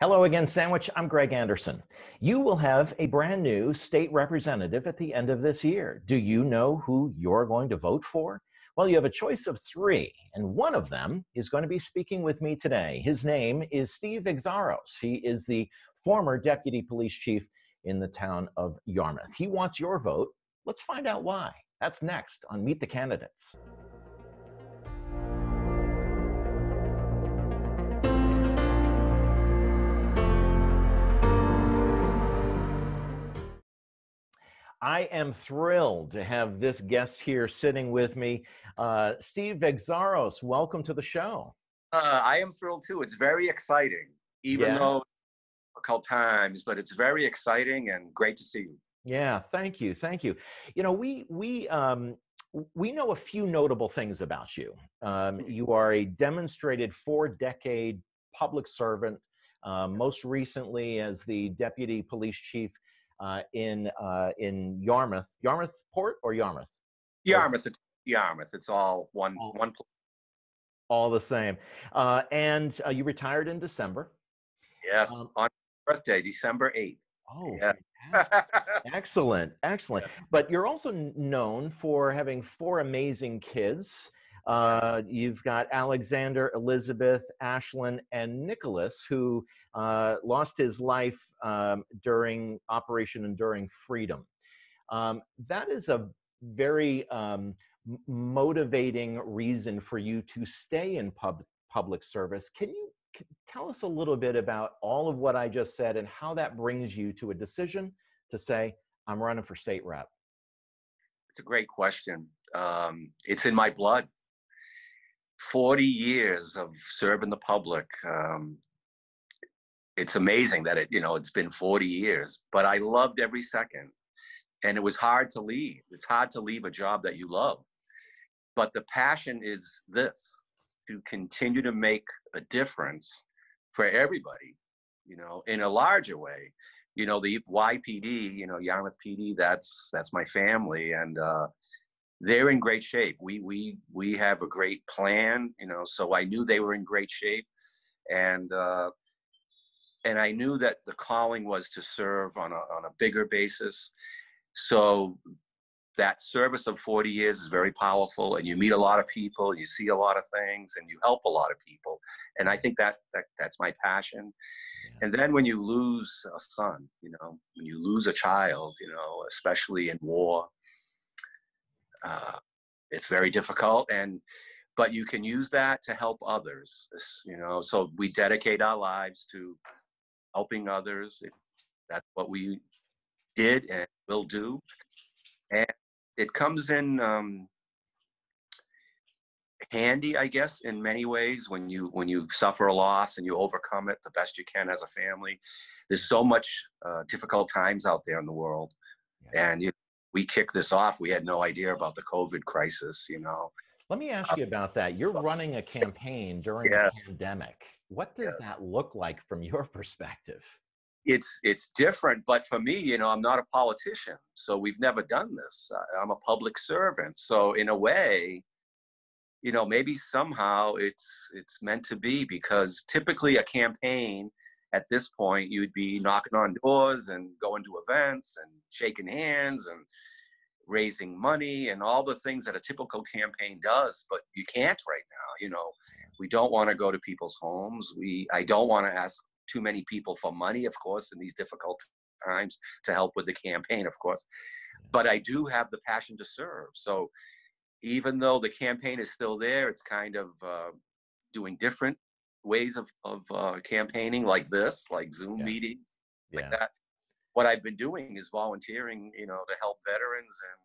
Hello again, Sandwich. I'm Greg Anderson. You will have a brand new state representative at the end of this year. Do you know who you're going to vote for? Well, you have a choice of three, and one of them is going to be speaking with me today. His name is Steve Xiarhos. He is the former deputy police chief in the town of Yarmouth. He wants your vote. Let's find out why. That's next on Meet the Candidates. I am thrilled to have this guest here sitting with me. Uh, Steve Xiarhos, welcome to the show. Uh, I am thrilled too. It's very exciting, even Yeah. though difficult times, but it's very exciting and great to see you. Yeah, thank you, thank you. You know, we we um, we know a few notable things about you. Um, you are a demonstrated four-decade public servant. Uh, most recently, as the deputy police chief in uh, in Yarmouth, Yarmouth Port or Yarmouth, Yarmouth, it's Yarmouth. It's all one Oh. one. pl- all the same. Uh, and uh, you retired in December. Yes, Um, on birthday, December eighth. Oh, Yeah. excellent, excellent. But you're also known for having four amazing kids. Uh, you've got Alexander, Elizabeth, Ashlyn, and Nicholas, who uh, lost his life um, during Operation Enduring Freedom. Um, that is a very um, motivating reason for you to stay in pub- public service. Can you c- tell us a little bit about all of what I just said and how that brings you to a decision to say, I'm running for state rep? It's a great question. Um, it's in my blood. 40 years of serving the public. Um, it's amazing that it, you know, it's been 40 years, but I loved every second. And it was hard to leave. It's hard to leave a job that you love. But the passion is this to continue to make a difference for everybody, you know, in a larger way. You know, the YPD, you know, Yarmouth PD, that's that's my family. And uh they're in great shape. We we we have a great plan, you know. So I knew they were in great shape, and uh, and I knew that the calling was to serve on a on a bigger basis. So that service of 40 years is very powerful, and you meet a lot of people, you see a lot of things, and you help a lot of people. And I think that that that's my passion. And then when you lose a son, you know, when you lose a child, you know, especially in war, uh, it's very difficult and but you can use that to help others you know so we dedicate our lives to helping others that's what we did and will do and it comes in um, handy i guess in many ways when you when you suffer a loss and you overcome it the best you can as a family there's so much uh, difficult times out there in the world Yeah. and you we kicked this off. We had no idea about the COVID crisis, you know. Let me ask uh, you about that. You're running a campaign during Yeah. a pandemic. What does that look like from your perspective? It's it's different, but for me, you know, I'm not a politician, so we've never done this. I'm a public servant, so in a way, you know, maybe somehow it's it's meant to be because typically a campaign at this point you'd be knocking on doors and going to events and shaking hands and raising money and all the things that a typical campaign does but you can't right now you know? We don't want to go to people's homes. We i don't want to ask too many people for money of course in these difficult times to help with the campaign of course. But i do have the passion to serve. So even though the campaign is still there it's kind of uh, doing different ways of, of uh, campaigning like this like zoom Yeah. meeting like Yeah. that what i've been doing is volunteering you know to help veterans and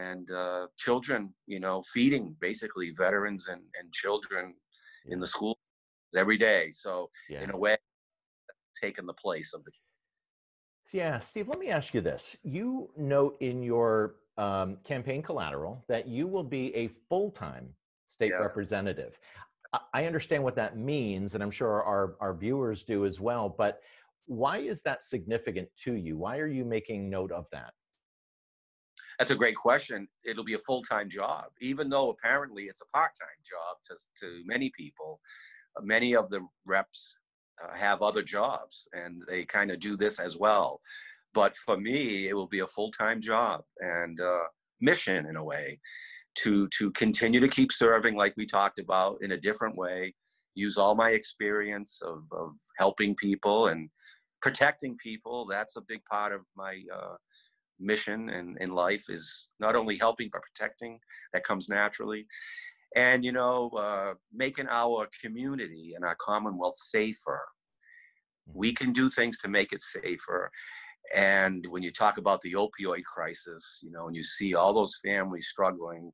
and uh, children you know feeding basically veterans and, and children in the school every day so Yeah. in a way taking the place of the Yeah, Steve, let me ask you this. You note in your um, campaign collateral that you will be a full time state Yes. representative. I- I understand what that means, and I'm sure our, our viewers do as well, but why is that significant to you? Why are you making note of that? That's a great question. It'll be a full time job, even though apparently it's a part time job to, to many people. Uh, Many of the reps uh, have other jobs and they kind of do this as well. But for me, it will be a full time job and uh, mission in a way to to continue to keep serving like we talked about in a different way use all my experience of, of helping people and protecting people. That's a big part of my uh, mission in, in life is not only helping but protecting. That comes naturally. And you know uh, making our community and our commonwealth safer. Mm-hmm. we can do things to make it safer. And when you talk about the opioid crisis you know and you see all those families struggling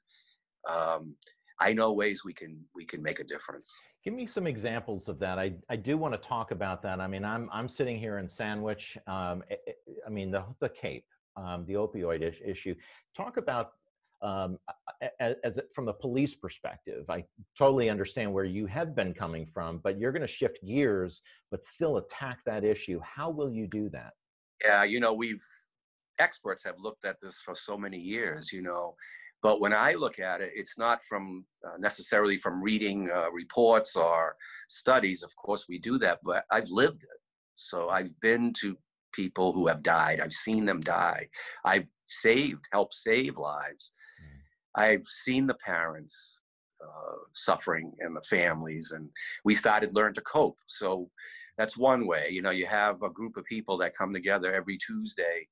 um, i know ways we can we can make a difference Give me some examples of that. I, I do want to talk about that. I mean, I'm I'm sitting here in Sandwich. Um, eh, eh, I mean, the the Cape, um, the opioid is, issue. Talk about um, as, as from the police perspective. I totally understand where you have been coming from, but you're going to shift gears, but still attack that issue. How will you do that? Yeah, you know, we've experts have looked at this for so many years. You know, but when I look at it, it's not from uh, necessarily from reading uh, reports or studies. Of course, we do that, but I've lived it. So I've been to people who have died. I've seen them die. I've saved, helped save lives. Mm. I've seen the parents uh, suffering and the families, and we started learn to cope. So that's one way. You know, you have a group of people that come together every Tuesday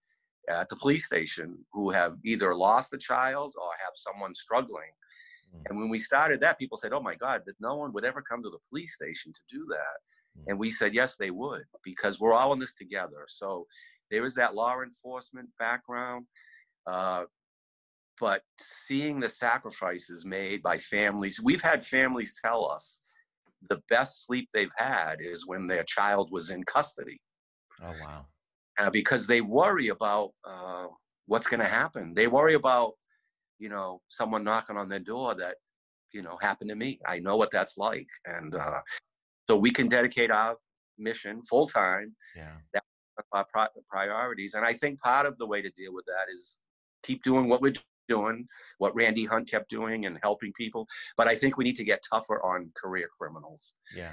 at the police station who have either lost a child or have someone struggling. Mm. And when we started that, people said, "Oh my God, that no one would ever come to the police station to do that." Mm. And we said, "Yes, they would, because we're all in this together." So there is that law enforcement background, uh, but seeing the sacrifices made by families, we've had families tell us the best sleep they've had is when their child was in custody. Oh wow! Uh, because they worry about uh, what's going to happen. They worry about, you know, someone knocking on their door that, you know, happened to me. I know what that's like, and uh, so we can dedicate our mission full time. Yeah. That's our priorities, and I think part of the way to deal with that is keep doing what we're doing, what Randy Hunt kept doing and helping people. But I think we need to get tougher on career criminals. Yeah.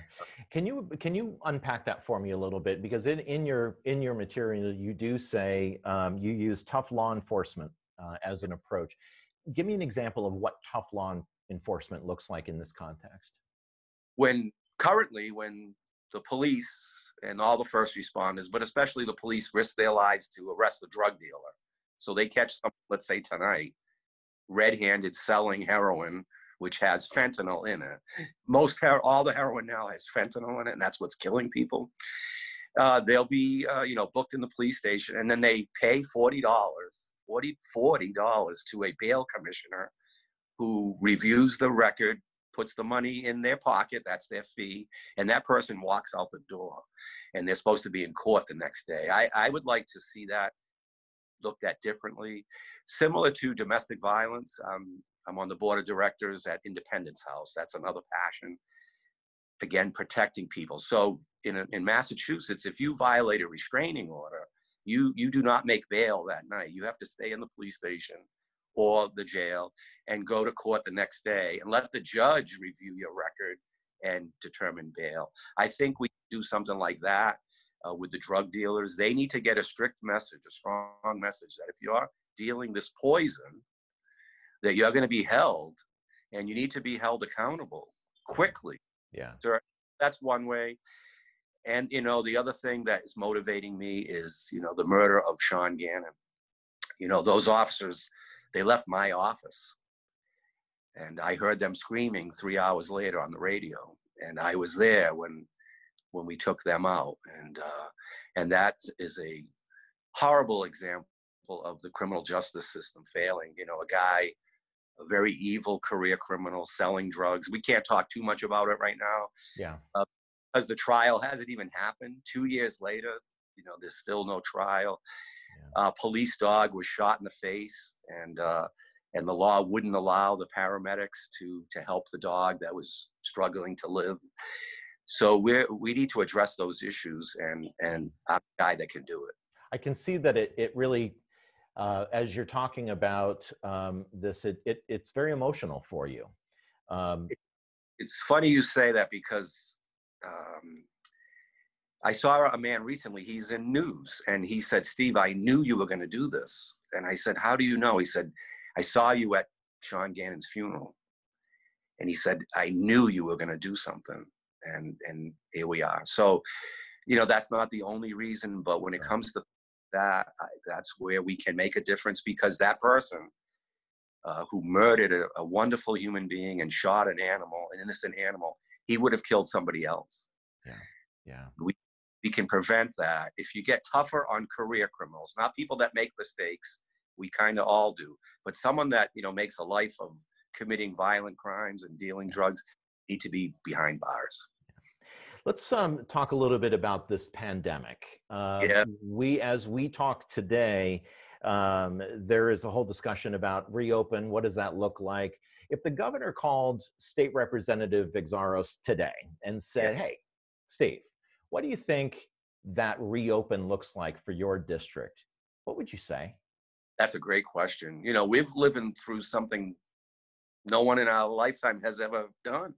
Can you can you unpack that for me a little bit? Because in, in your in your material you do say um, you use tough law enforcement uh, as an approach. Give me an example of what tough law enforcement looks like in this context. When currently when the police and all the first responders, but especially the police risk their lives to arrest the drug dealer. So they catch someone, let's say tonight, red-handed selling heroin which has fentanyl in it. Most her- all the heroin now has fentanyl in it, and that's what's killing people. Uh, they'll be, uh, you know, booked in the police station, and then they pay forty dollars, 40 dollars to a bail commissioner, who reviews the record, puts the money in their pocket. That's their fee, and that person walks out the door, and they're supposed to be in court the next day. I, I would like to see that looked at differently. Similar to domestic violence, um, I'm on the board of directors at Independence House. That's another passion. Again, protecting people. So in, in Massachusetts, if you violate a restraining order, you, you do not make bail that night. You have to stay in the police station or the jail and go to court the next day and let the judge review your record and determine bail. I think we do something like that uh, with the drug dealers. They need to get a strict message, a strong message that if you are dealing this poison, that you're going to be held and you need to be held accountable quickly. Yeah. So that's one way. And, you know, the other thing that is motivating me is, you know, the murder of Sean Gannon. You know, those officers, they left my office. And I heard them screaming three hours later on the radio. And I was there when when we took them out, and uh, and that is a horrible example of the criminal justice system failing. You know, a guy, a very evil career criminal selling drugs. We can't talk too much about it right now. Yeah. Uh, because the trial hasn't even happened. Two years later, you know, there's still no trial. Yeah. Uh, police dog was shot in the face, and uh, and the law wouldn't allow the paramedics to to help the dog that was struggling to live. So we we need to address those issues, and and I'm a guy that can do it. I can see that it it really, uh, as you're talking about um, this, it, it it's very emotional for you. Um, it's funny you say that because um, I saw a man recently, he's in news, and he said, Steve, I knew you were going to do this. And I said, How do you know? He said, I saw you at Sean Gannon's funeral. And he said, I knew you were going to do something. And, and here we are. So, you know, that's not the only reason, but when it comes to that, I, that's where we can make a difference because that person uh, who murdered a, a wonderful human being and shot an animal, an innocent animal, he would have killed somebody else. Yeah. Yeah. We, we can prevent that if you get tougher on career criminals, not people that make mistakes. We kind of all do, but someone that you know makes a life of committing violent crimes and dealing drugs need to be behind bars. Let's um, talk a little bit about this pandemic. Uh, yeah. We, as we talk today, um, there is a whole discussion about reopen. What does that look like? If the governor called State Representative Xiarhos today and said, yeah. "Hey, Steve, what do you think that reopen looks like for your district? What would you say? That's a great question. You know, we've lived through something no one in our lifetime has ever done.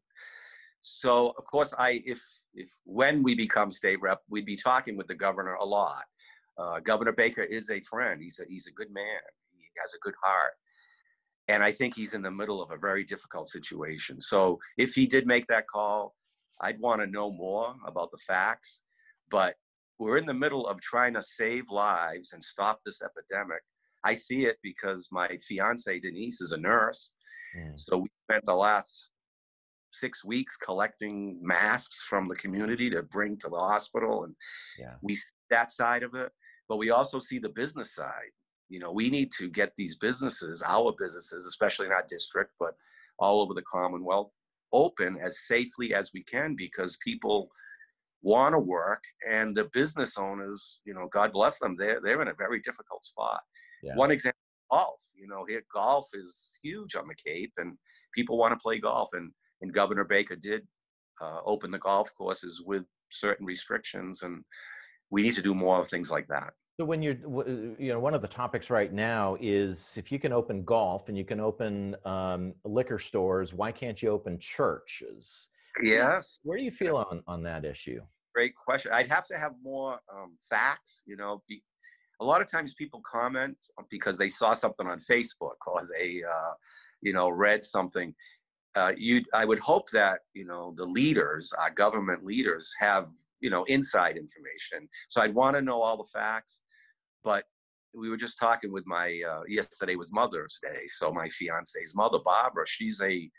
So, of course, I if if when we become state rep, we'd be talking with the governor a lot. Uh, governor Baker is a friend. He's a he's a good man. He has a good heart, and I think he's in the middle of a very difficult situation. So, if he did make that call, I'd want to know more about the facts, but we're in the middle of trying to save lives and stop this epidemic. I see it because my fiance Denise is a nurse. Mm. So we spent the last six weeks collecting masks from the community to bring to the hospital and yeah. we see that side of it but we also see the business side you know we need to get these businesses our businesses especially in our district but all over the commonwealth open as safely as we can because people want to work and the business owners you know god bless them they're, they're in a very difficult spot yeah. one example golf you know here golf is huge on the cape and people want to play golf and and governor baker did uh, open the golf courses with certain restrictions and we need to do more of things like that so when you're, you know, one of the topics right now is if you can open golf and you can open um, liquor stores, why can't you open churches? Yes. Where do you feel on on that issue? Great question. I'd have to have more um, facts. You know, be, a lot of times people comment because they saw something on Facebook or they, uh, you know, read something. Uh, you, I would hope that you know the leaders, our government leaders, have you know inside information. So I'd want to know all the facts. But we were just talking with my uh, yesterday was Mother's Day, so my fiance's mother, Barbara, she's a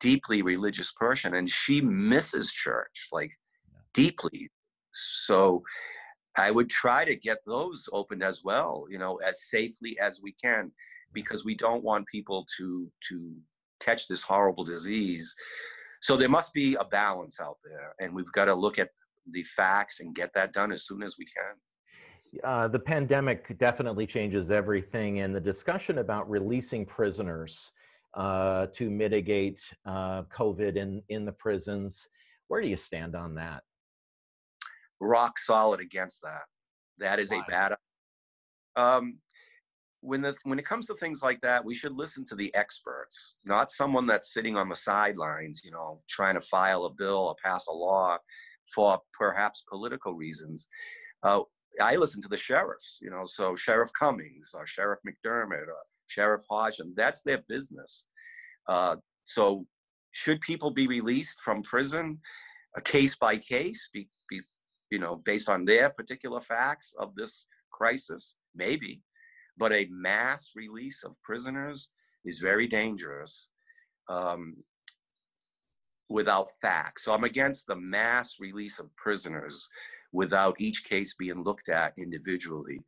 deeply religious person, and she misses church like deeply. So I would try to get those opened as well, you know, as safely as we can, because we don't want people to to catch this horrible disease. So there must be a balance out there, and we've got to look at the facts and get that done as soon as we can. Uh, the pandemic definitely changes everything, and the discussion about releasing prisoners uh, to mitigate uh, COVID in in the prisons. Where do you stand on that? Rock solid against that. That is Why? a bad. Um, when the when it comes to things like that, we should listen to the experts, not someone that's sitting on the sidelines, you know, trying to file a bill or pass a law for perhaps political reasons. Uh, I listen to the sheriffs, you know, so Sheriff Cummings or Sheriff McDermott or Sheriff Hodgson, that's their business. Uh, so should people be released from prison, a case by case, be, be, you know, based on their particular facts of this crisis? Maybe. But a mass release of prisoners is very dangerous um, without facts. So I'm against the mass release of prisoners without each case being looked at individually.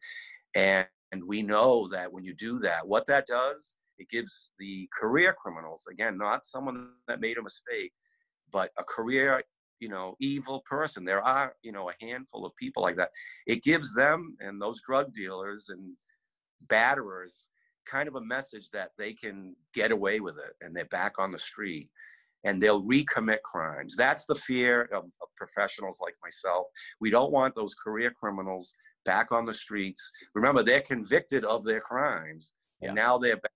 And, and we know that when you do that, what that does, it gives the career criminals, again, not someone that made a mistake, but a career, you know, evil person. There are, you know, a handful of people like that. It gives them and those drug dealers and batterers kind of a message that they can get away with it and they're back on the street and they'll recommit crimes. That's the fear of, of, professionals like myself. We don't want those career criminals back on the streets. Remember, they're convicted of their crimes, and now they're back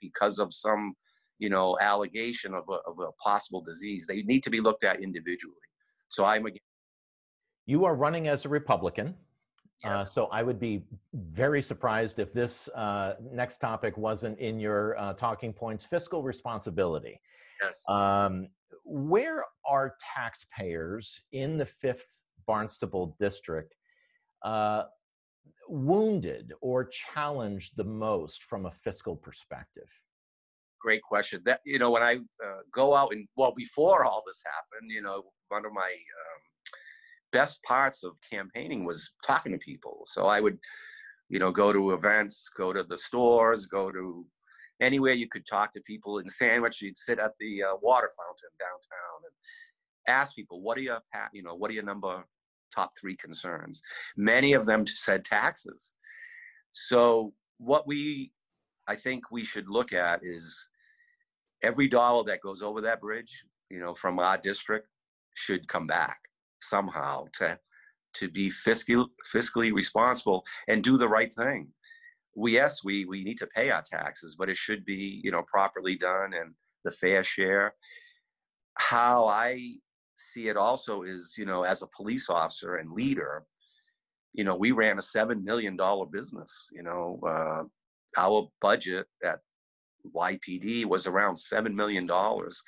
because of some, you know, allegation of a, of a possible disease. They need to be looked at individually. So I'm again. You are running as a Republican. Uh, so I would be very surprised if this uh, next topic wasn't in your uh, talking points fiscal responsibility. Yes. Um, where are taxpayers in the fifth Barnstable district uh, wounded or challenged the most from a fiscal perspective? Great question. That you know, when I uh, go out and well, before all this happened, you know, one of my um, best parts of campaigning was talking to people. So I would, you know, go to events, go to the stores, go to anywhere you could talk to people in Sandwich. You'd sit at the uh, water fountain downtown and ask people, "What are your, you know, what are your number top three concerns?" Many of them said taxes. So what we, I think we should look at is every dollar that goes over that bridge, you know, from our district should come back somehow to to be fiscal, fiscally responsible and do the right thing. We yes, we we need to pay our taxes, but it should be you know properly done and the fair share. How I see it also is you know as a police officer and leader, you know we ran a seven million dollar business. You know uh, our budget at YPD was around seven million dollars.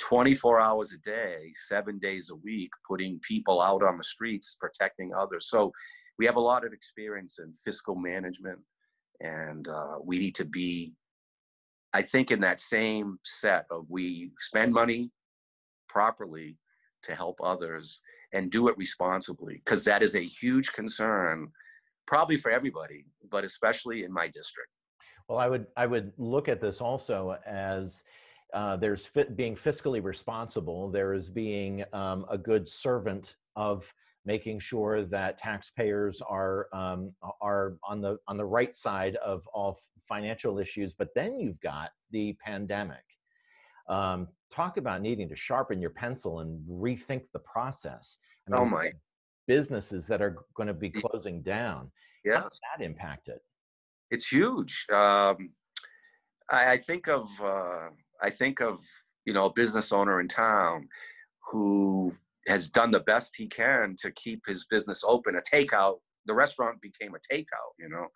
24 hours a day, seven days a week, putting people out on the streets, protecting others. So we have a lot of experience in fiscal management, and uh, we need to be, I think, in that same set of we spend money properly to help others and do it responsibly, because that is a huge concern, probably for everybody, but especially in my district. Well, I would I would look at this also as uh, there's fit, being fiscally responsible. There is being um, a good servant of making sure that taxpayers are um, are on the on the right side of all financial issues. But then you've got the pandemic. Um, talk about needing to sharpen your pencil and rethink the process. I Oh my, businesses that are going to be closing down. How yes. does that impact it? it's huge. Um, I, I think of uh, I think of you know a business owner in town who has done the best he can to keep his business open. A takeout, the restaurant became a takeout, you know.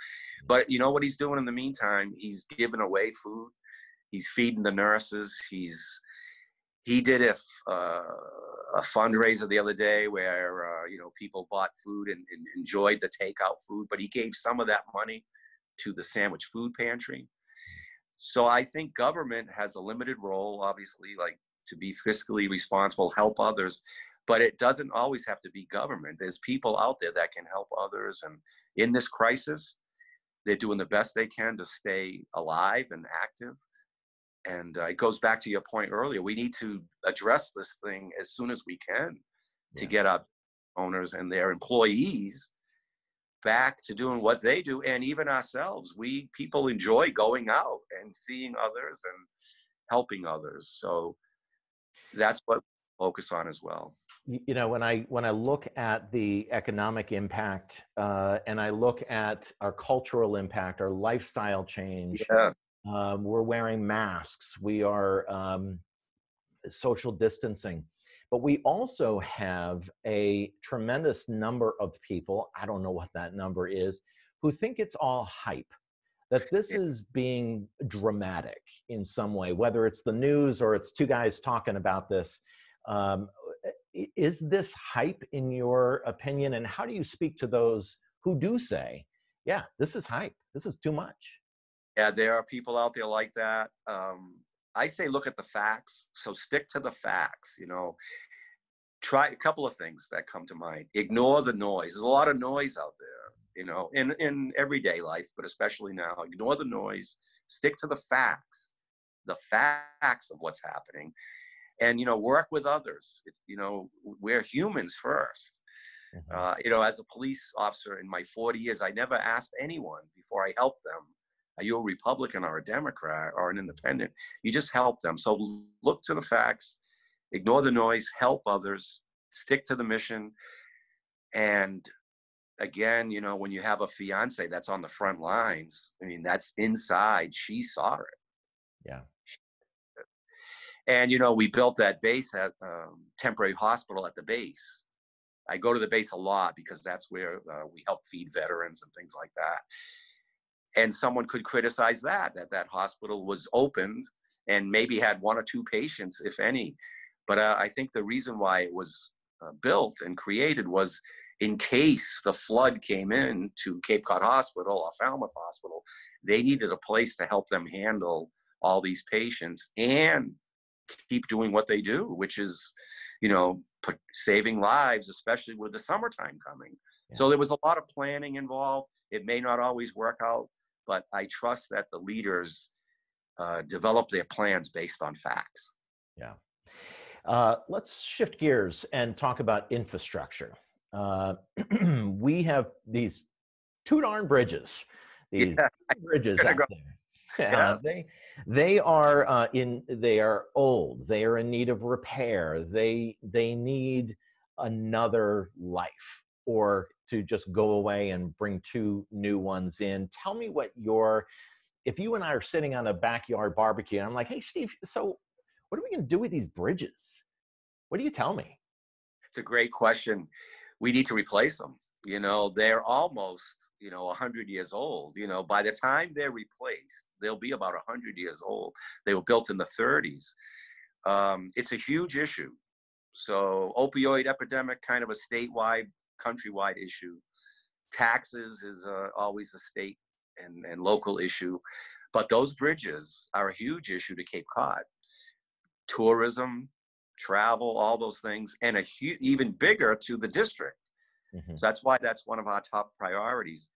But you know what he's doing in the meantime? He's giving away food. He's feeding the nurses. He's he did a, uh, a fundraiser the other day where uh, you know people bought food and, and enjoyed the takeout food, but he gave some of that money to the sandwich food pantry. So I think government has a limited role, obviously, like to be fiscally responsible, help others, but it doesn't always have to be government. There's people out there that can help others, and in this crisis, they're doing the best they can to stay alive and active. And uh, it goes back to your point earlier. We need to address this thing as soon as we can to get our owners and their employees back to doing what they do and even ourselves. We people enjoy going out and seeing others and helping others. So that's what we focus on as well. You know when i when i look at the economic impact uh, and i look at our cultural impact our lifestyle change yeah. um, we're wearing masks. We are um, social distancing but we also have a tremendous number of people i don't know what that number is who think it's all hype that this is being dramatic in some way whether it's the news or it's two guys talking about this um, is this hype in your opinion? And how do you speak to those who do say yeah this is hype. This is too much yeah there are people out there like that um, i say look at the facts so stick to the facts you know. Try a couple of things that come to mind. Ignore the noise. There's a lot of noise out there you know in in everyday life but especially now. Ignore the noise. Stick to the facts. The facts of what's happening. And you know work with others. It, you know we're humans first. Mhm. uh, you know as a police officer in my 40 years i never asked anyone before i helped them are you a republican or a democrat or an independent you just help them. So look to the facts ignore the noise help others stick to the mission. And again you know when you have a fiance that's on the front lines i mean that's inside she saw it. Yeah. And you know we built that base at um, temporary hospital at the base. I go to the base a lot because that's where uh, we help feed veterans and things like that. And someone could criticize that that that hospital was opened and maybe had one or two patients, if any. But uh, I think the reason why it was uh, built and created was in case the flood came in to Cape Cod Hospital or Falmouth Hospital, they needed a place to help them handle all these patients and keep doing what they do, which is, you know, put, saving lives, especially with the summertime coming. Yeah. So there was a lot of planning involved. It may not always work out, but I trust that the leaders uh, develop their plans based on facts. Yeah. Uh, let's shift gears and talk about infrastructure. Uh, we have these two darn bridges, these yeah. bridges out go. there. They they are uh, in they are old. They are in need of repair. They they need another life or to just go away and bring two new ones in. Tell me what your if you and I are sitting on a backyard barbecue and I'm like, hey Steve, so what are we going to do with these bridges? What do you tell me? It's a great question. We need to replace them. You know, they're almost, you know, 100 years old. You know, by the time they're replaced, they'll be about 100 years old. They were built in the 30s. Um, it's a huge issue. So, opioid epidemic, kind of a statewide, countrywide issue. Taxes is uh, always a state and, and local issue. But those bridges are a huge issue to Cape Cod. Tourism, travel, all those things, and a huge, even bigger to the district. Mm-hmm. So that's why that's one of our top priorities.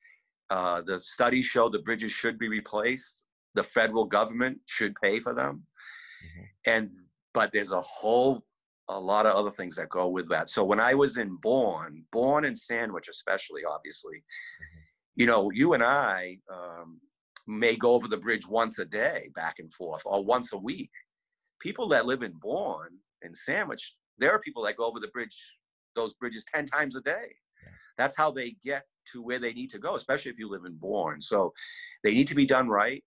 Uh, the studies show the bridges should be replaced. The federal government should pay for them, mm-hmm. and but there's a whole a lot of other things that go with that. So when I was in Bourne, Bourne and Sandwich, especially, obviously, mm-hmm. you know, you and I um, may go over the bridge once a day, back and forth, or once a week. People that live in Bourne and Sandwich, there are people that go over the bridge, those bridges, ten times a day that's how they get to where they need to go, especially if you live in Bourne. So they need to be done right,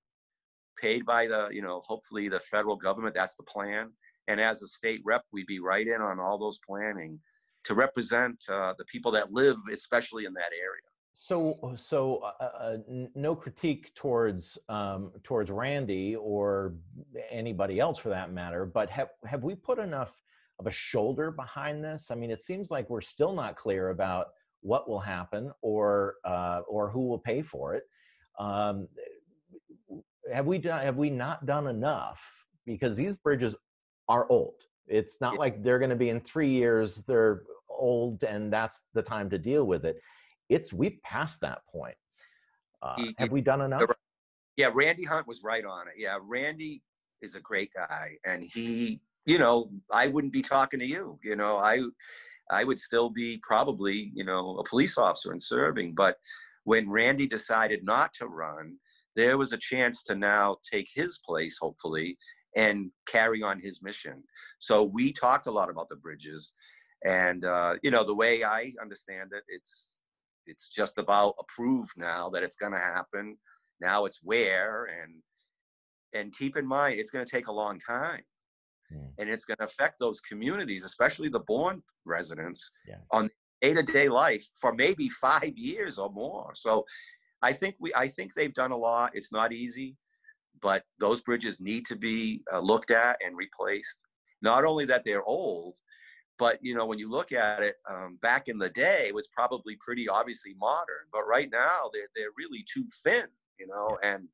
paid by the, you know, hopefully the federal government. That's the plan. And as a state rep, we'd be right in on all those planning to represent uh, the people that live, especially in that area. So, so uh, uh, no critique towards um, towards Randy or anybody else for that matter. But have have we put enough of a shoulder behind this? I mean, it seems like we're still not clear about what will happen or uh, or who will pay for it. Um, have we done? Have we not done enough? Because these bridges are old. It's not like they're going to be in three years. They're old, and that's the time to deal with it. It's we passed that point. Uh, he, have we done enough? Yeah, Randy Hunt was right on it. Yeah, Randy is a great guy, and he, you know, I wouldn't be talking to you. You know, I I would still be probably, you know, a police officer and serving. But when Randy decided not to run, there was a chance to now take his place, hopefully, and carry on his mission. So we talked a lot about the bridges, and uh, you know, the way I understand it, it's it's just about approved now that it's going to happen. Now it's where and and keep in mind it's going to take a long time mm. and it's going to affect those communities, especially the Bourne residents, yeah. on day to day life for maybe five years or more. So, I think we, I think they've done a lot. It's not easy, but those bridges need to be uh, looked at and replaced. Not only that they're old, but you know when you look at it um, back in the day it was probably pretty obviously modern but right now they're, they're really too thin you know and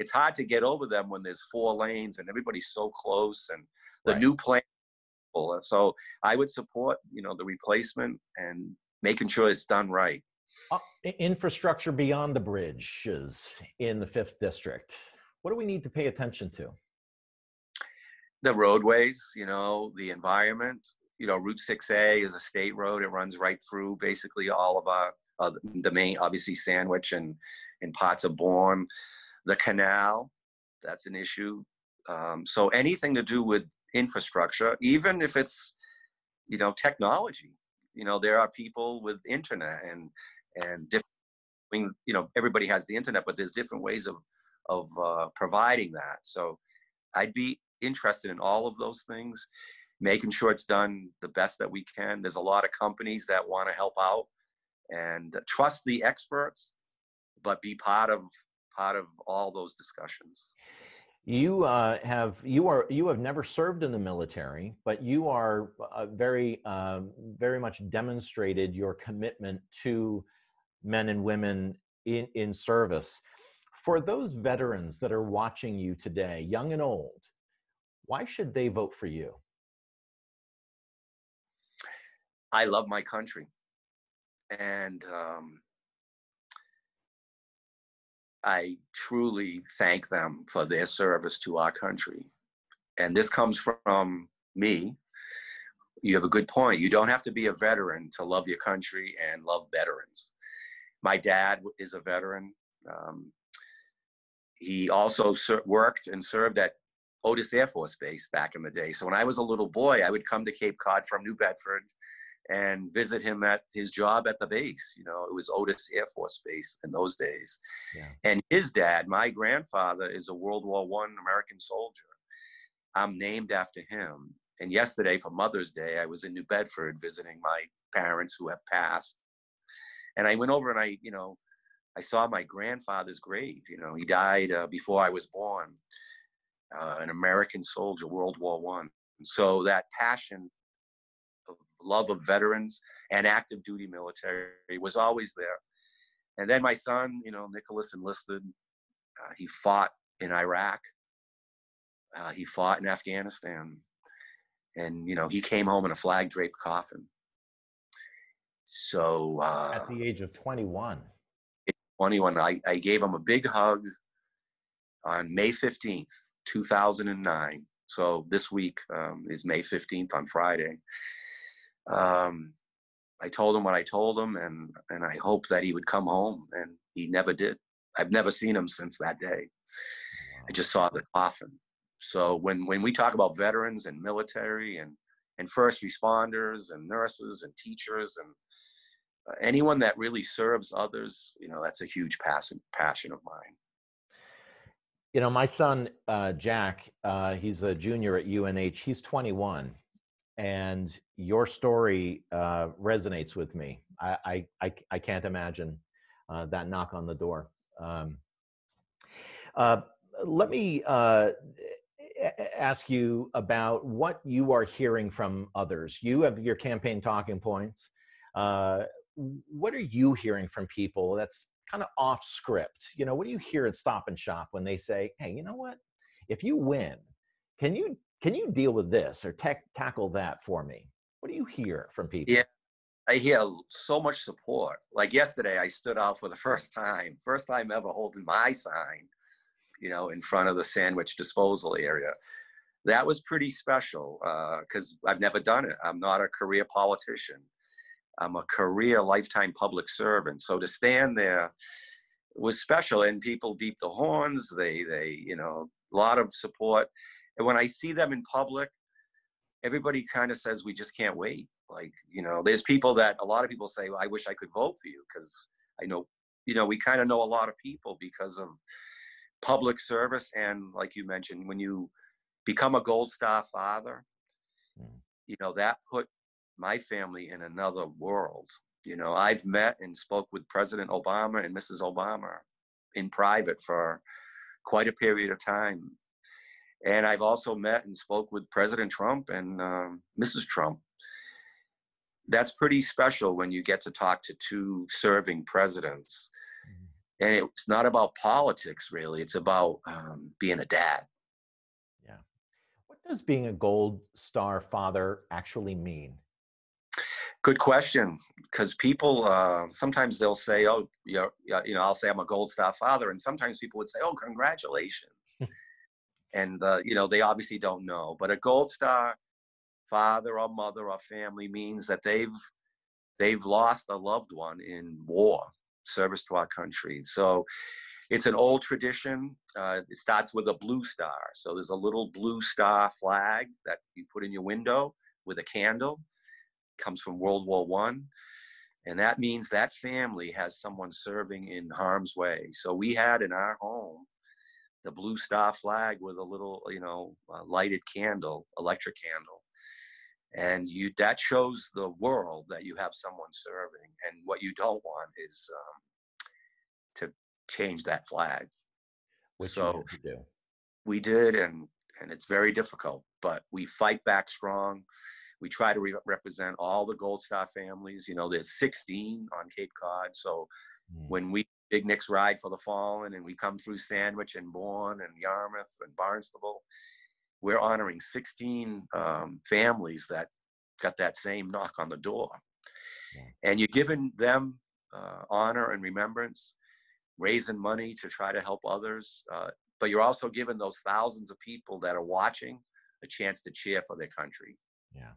it's hard to get over them when there's four lanes and everybody's so close and the right. new plan. So I would support, you know, the replacement and making sure it's done right. Uh, infrastructure beyond the bridges in the fifth district. What do we need to pay attention to? The roadways, you know, the environment. You know, Route 6A is a state road. It runs right through basically all of our uh, the main, obviously, Sandwich and and parts of Bourne. The canal, that's an issue. Um, so anything to do with infrastructure, even if it's you know technology. You know, there are people with internet and and different. You know, everybody has the internet, but there's different ways of of uh, providing that. So, I'd be interested in all of those things. making sure it's done the best that we can. There's a lot of companies that want to help out and trust the experts, but be part of part of all those discussions. You uh, have you are you have never served in the military, but you are uh, very uh, very much demonstrated your commitment to men and women in in service. For those veterans that are watching you today, young and old, why should they vote for you? I love my country, and um, I truly thank them for their service to our country. And this comes from me. You have a good point. You don't have to be a veteran to love your country and love veterans. My dad is a veteran. Um, he also ser- worked and served at Otis Air Force Base back in the day. So when I was a little boy, I would come to Cape Cod from New Bedford and visit him at his job at the base. You know, it was Otis Air Force Base in those days. Yeah. And his dad, my grandfather, is a World War One American soldier. I'm named after him. And yesterday, for Mother's Day, I was in New Bedford visiting my parents who have passed. And I went over and I, you know, I saw my grandfather's grave. You know, he died uh, before I was born. Uh, an American soldier, World War One. So that passion of love of veterans and active duty military was always there. And then my son, you know, Nicholas enlisted. Uh, he fought in Iraq. Uh, he fought in Afghanistan. And, you know, he came home in a flag draped coffin. So. Uh, At the age of 21. 21. I, I gave him a big hug on May 15th, 2009. So this week um, is May 15th on Friday um, I told him what I told him, and and I hoped that he would come home, and he never did. I've never seen him since that day. I just saw the coffin. So when when we talk about veterans and military and and first responders and nurses and teachers and anyone that really serves others, you know, that's a huge passion passion of mine. You know, my son uh, Jack, uh, he's a junior at UNH. He's 21, and your story uh, resonates with me. I, I, I, can't imagine uh, that knock on the door. Um, uh, let me uh, ask you about what you are hearing from others. You have your campaign talking points. Uh, what are you hearing from people that's kind of off script? You know, what do you hear at Stop and Shop when they say, hey, you know what? If you win, can you can you deal with this or ta- tackle that for me? What do you hear from people? Yeah, I hear so much support. Like yesterday, I stood out for the first time, first time ever holding my sign, you know, in front of the sandwich disposal area. That was pretty special because uh, I've never done it. I'm not a career politician. I'm a career lifetime public servant. So to stand there was special, and people beat the horns. They, they, you know, a lot of support and when I see them in public, everybody kind of says we just can't wait. Like, you know, there's people that a lot of people say, well, I wish I could vote for you because I know, you know, we kind of know a lot of people because of public service. And like you mentioned, when you become a Gold Star father, mm. you know, that put my family in another world. You know, I've met and spoke with President Obama and Mrs. Obama in private for quite a period of time and I've also met and spoke with President Trump and um, Mrs. Trump. That's pretty special when you get to talk to two serving presidents. Mm-hmm. And it's not about politics, really. It's about um, being a dad. Yeah. What does being a gold star father actually mean? Good question, because people uh, sometimes they'll say, "Oh, you know, you know," I'll say I'm a gold star father, and sometimes people would say, "Oh, congratulations." and uh, you know they obviously don't know but a gold star father or mother or family means that they've they've lost a loved one in war service to our country. So it's an old tradition uh, it starts with a blue star. So there's a little blue star flag that you put in your window with a candle comes from world war one and that means that family has someone serving in harm's way. So we had in our home the blue star flag with a little, you know, uh, lighted candle, electric candle. and you that shows the world that you have someone serving. And what you don't want is um, to change that flag. Which so we did and and it's very difficult but we fight back strong we try to re- represent all the gold star families you know there's 16 on cape cod so Mm. when we big Nick's ride for the fallen and we come through Sandwich and Bourne and Yarmouth and Barnstable, we're honoring 16 um, families that got that same knock on the door. Yeah. And you're giving them uh, honor and remembrance, raising money to try to help others, uh, but you're also giving those thousands of people that are watching a chance to cheer for their country. Yeah.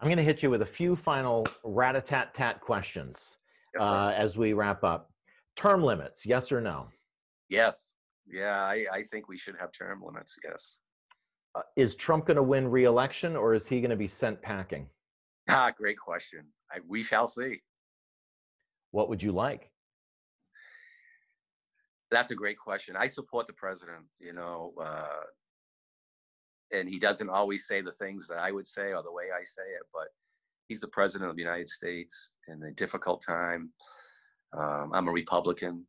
I'm going to hit you with a few final rat-a-tat-tat questions Yes, uh, as we wrap up. Term limits, yes or no? yes. Yeah, I, I think we should have term limits. Yes. Uh, is Trump going to win re-election or is he going to be sent packing? Ah, great question. I, we shall see. What would you like? That's a great question. I support the president, you know, uh, and he doesn't always say the things that I would say or the way I say it, but he's the president of the United States in a difficult time. Um, I'm a Republican.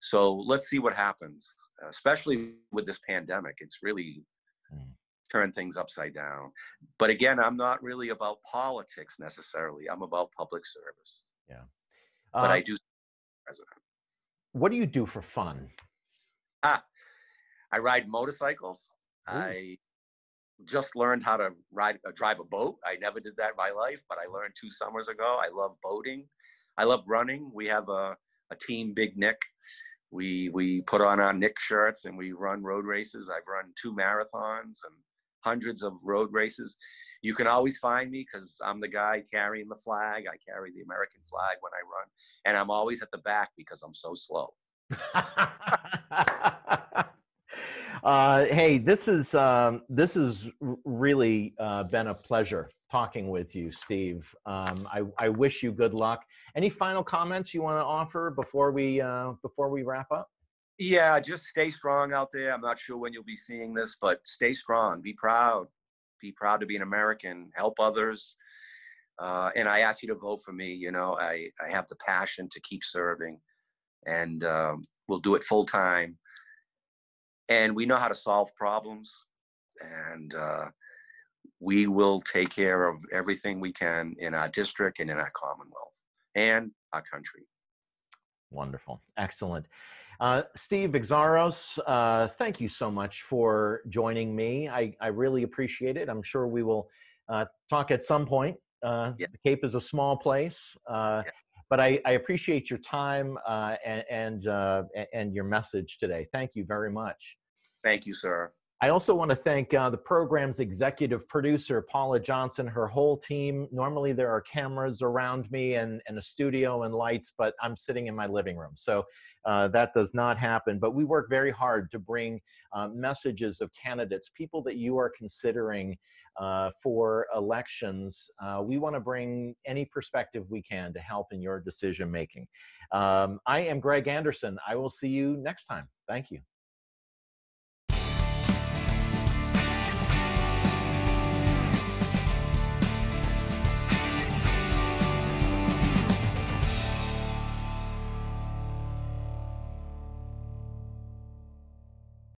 So let's see what happens, especially with this pandemic. It's really Mm. turned things upside down. But again, I'm not really about politics necessarily. I'm about public service. Yeah. But Uh, I do president. what do you do for fun? Ah, I ride motorcycles. Ooh. I just learned how to ride, uh, drive a boat. I never did that in my life, but I learned two summers ago. I love boating. I love running. We have a, a team, Big Nick. We we put on our Nick shirts and we run road races. I've run two marathons and hundreds of road races. You can always find me because I'm the guy carrying the flag. I carry the American flag when I run, and I'm always at the back because I'm so slow. uh, hey, this is um, this has really uh, been a pleasure talking with you, Steve. Um, I, I wish you good luck. Any final comments you want to offer before we uh, before we wrap up? Yeah, just stay strong out there. I'm not sure when you'll be seeing this, but stay strong. Be proud. Be proud to be an American. Help others. Uh, and I ask you to vote for me. You know, I, I have the passion to keep serving, and um, we'll do it full time. And we know how to solve problems, and uh, we will take care of everything we can in our district and in our Commonwealth and our country. Wonderful, excellent. Uh, Steve Xiarhos, uh, thank you so much for joining me. I, I really appreciate it. I'm sure we will uh, talk at some point. Uh, Yeah. The Cape is a small place, uh, Yeah. But I, I appreciate your time uh, and and, uh, and your message today. Thank you very much. Thank you, sir. I also want to thank uh, the program's executive producer, Paula Johnson, her whole team. Normally, there are cameras around me and, and a studio and lights, but I'm sitting in my living room. So uh, that does not happen. But we work very hard to bring uh, messages of candidates, people that you are considering uh, for elections. Uh, we want to bring any perspective we can to help in your decision making. Um, I am Greg Anderson. I will see you next time. Thank you.